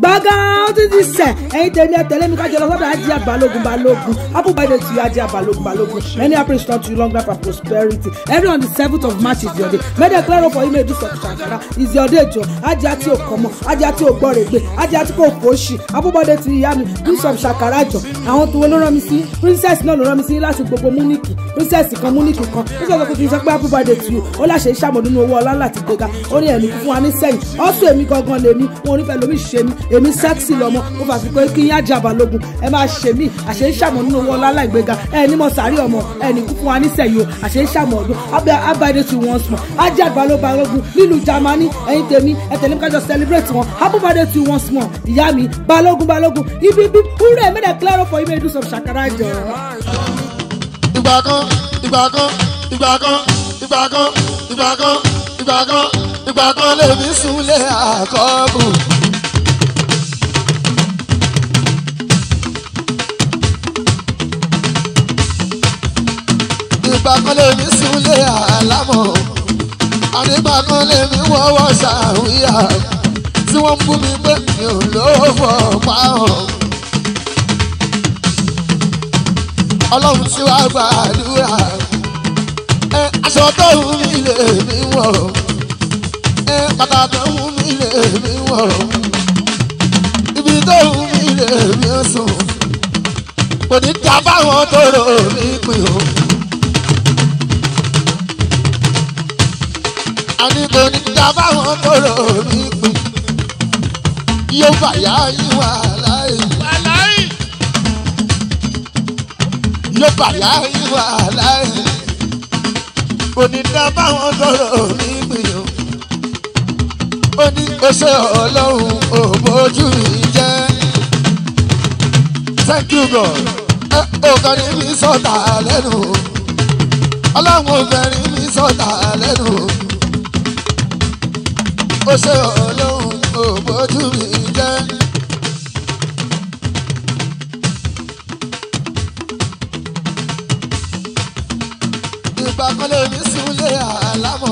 gbọ̀ngàn ó ti ti sẹ̀ ẹ̀yin tèmi ẹ̀ tẹ̀lé mi ká jọ lọ sọ́dọ̀ ajé àbálógun balógun happy birthday to you ajé àbálógun balógun many happy return to you long life and prosperity every on the seventh of March is your day may the clear up for you may do for ṣàkàrà is your day jọ ajé àti òkọmọ ajé àti ògbọ́rẹ̀gbẹ ajé àti kò kóṣì happy birthday to you ìyá mi do some ṣàkàrà jọ àwọn tó wọlé rán mi sí princess náà ló rán mi sí láti gbogbo múnìkì princess kan múlíkì kan princess tuntun sọ pé happy birthday to you ó láṣẹ ìṣàmọ̀dún owó ọlá láti gbéga ó ní ẹ̀mí fún wa ní sẹ́yìn ọ̀sùn èmi gangan lèmi wọn onífẹ́ lómi ṣe mi èmi sexy lọ́mọ mo fà sí pé kí yín ajá balógun ẹ máa ṣe mí àṣẹ ìṣàmọ̀dún owó ọlá láì gbéga ẹ ní mọ sàárì ọmọ ẹ ní fún wa ní sẹ́yìn o àṣẹ ìṣàmọ̀dún happy birthday to you once more ajá balógun nílùú to you once more for you may do some ìgbà kan ìgbà kan ìgbà kan ìgbà kan ìgbà kan ìgbà kan ìgbà kan lèmi súnlé àkọ́bù. ìgbà kan lèmi súnlé àlámọ̀ àdìgbà lèmi wọ́wọ́ ṣàwíyà tí wọ́n ń bú mi pé mi ò lówó pa ọ́. ọlọ́run tí wàá gbàdúrà ẹ aṣọ tó ń mi lè mi wọ̀ ẹ bàtà tó ń mi lè mi wọ̀ ibi tó ń mi lè mi sùn kò ní ta fáwọn tó rò mí pin o. àní kò ní ta fáwọn tó rò mí pin yóò fàyà yín wàhálà. yóò bàlá ìwà láì onídá báwọn sọ̀rọ̀ nígbìyàn ó ní ẹsẹ̀ ọlọ́run ò bójú ìjẹ́ thank you God ẹ ò kẹrin mi sọ̀tà lẹ́nu ọlọ́run ò kẹrin mi sọ̀tà lẹ́nu ó ṣe ọlọ́run ò bójú ìjẹ́. Yorùbá kọ́lé mi sùn lé àlámọ̀.